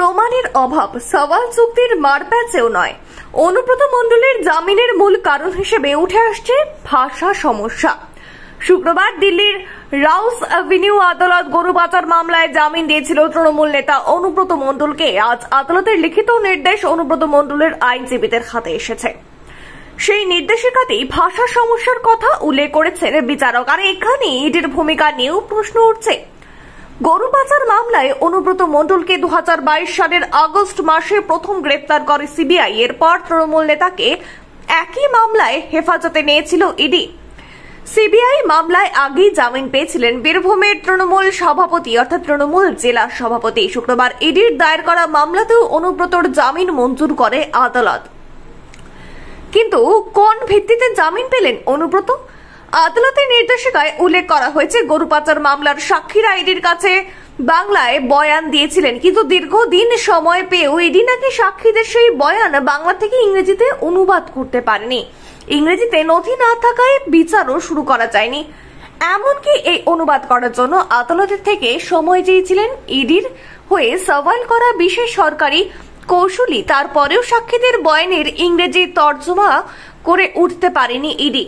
প্রমাণের অভাব, সওয়াল চুক্তির মারপ্যাচেও নয়। অনুব্রত মণ্ডলের জামিনের মূল কারণ হিসেবে উঠে আসছে ভাষা সমস্যা। শুক্রবার দিল্লির রাউস অ্যাভিনিউ আদালত গরু পাচার মামলায় জামিন দিয়েছিল তৃণমূল নেতা অনুব্রত মণ্ডলকে। আজ আদালতের লিখিত নির্দেশ অনুব্রত মণ্ডলের আইনজীবীদের হাতে এসেছে। সেই নির্দেশিকাতেই ভাষা সমস্যার কথা উল্লেখ করেছেন বিচারক। আর এখানে ইডির ভূমিকা নিয়েও প্রশ্ন উঠছে। গরু পাচার মামলায় অনুব্রত মণ্ডলকে দু হাজার বাইশ সালের আগস্ট মাসে প্রথম গ্রেপ্তার করে সিবিআই। এরপর তৃণমূল নেতাকে একই মামলায় হেফাজতে নিয়েছিল ইডি। সিবিআই মামলায় আগেই জামিন পেয়েছিলেন বীরভূমের তৃণমূল সভাপতি, অর্থাৎ তৃণমূল জেলা সভাপতি। শুক্রবার ইডির দায়ের করা মামলাতেও অনুব্রতর জামিন মঞ্জুর করে আদালত। কিন্তু কোন ভিত্তিতে জামিন পেলেন অনুব্রত? আদালতের নির্দেশিকায় উল্লেখ করা হয়েছে, গরু পাচার মামলার সাক্ষীরা ইডির কাছে বাংলায় বয়ান দিয়েছিলেন। কিন্তু দীর্ঘদিন সময় পেয়েও ইডি নাকি সাক্ষীদের সেই বয়ান বাংলা থেকে ইংরেজিতে অনুবাদ করতে পারেনি। ইংরেজিতে নথি না থাকায় বিচারও শুরু করা যায়নি। এমনকি এই অনুবাদ করার জন্য আদালতের থেকে সময় চেয়েছিলেন ইডির হয়ে সওয়াল করা বিশেষ সরকারি কৌশলী। তারপরেও সাক্ষীদের বয়ানের ইংরেজি তর্জমা করে উঠতে পারেনি ইডি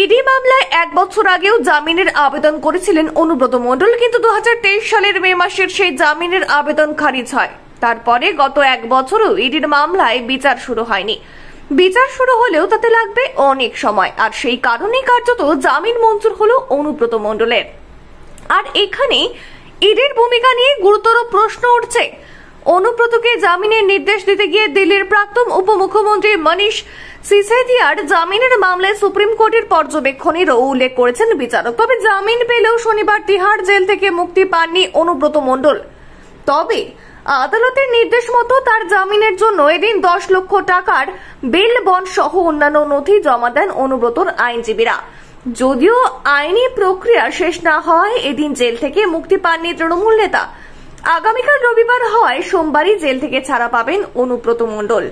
ইডি মামলায় এক বছর আগেও জামিনের আবেদন করেছিলেন অনুব্রত মণ্ডল, কিন্তু দু হাজার তেইশ সালের মে মাসের সেই জামিনের আবেদন খারিজ হয়। তারপরে গত এক বছরও ইডির মামলায় বিচার শুরু হয়নি। বিচার শুরু হলেও তাতে লাগবে অনেক সময়, আর সেই কারণেই কার্যত জামিন মঞ্জুর হলো অনুব্রত মণ্ডলের। আর এখানে ইডির ভূমিকা নিয়ে গুরুতর প্রশ্ন উঠছে। অনুব্রতকে জামিনের নির্দেশ দিতে গিয়ে দিল্লির প্রাক্তন উপমুখ্যমন্ত্রী মনীষ সিসেদিয়ার জামিনের মামলায় সুপ্রিম কোর্টের পর্যবেক্ষণেরও উল্লেখ করেছেন বিচারক। তবে জামিন পেলেও শনিবার তিহার জেল থেকে মুক্তি পাননি অনুব্রত মণ্ডল। তবে আদালতের নির্দেশ মতো তার জামিনের জন্য এদিন দশ লক্ষ টাকার বেল বন্ড সহ অন্যান্য নথি জমা দেন অনুব্রতর আইনজীবীরা। যদিও আইনি প্রক্রিয়া শেষ না হওয়ায় এদিন জেল থেকে মুক্তি পাননি তৃণমূল নেতা আগামীকাল রবিবার হওয়ায় সোমবারই জেল থেকে ছাড়া পাবেন অনুব্রত মণ্ডল।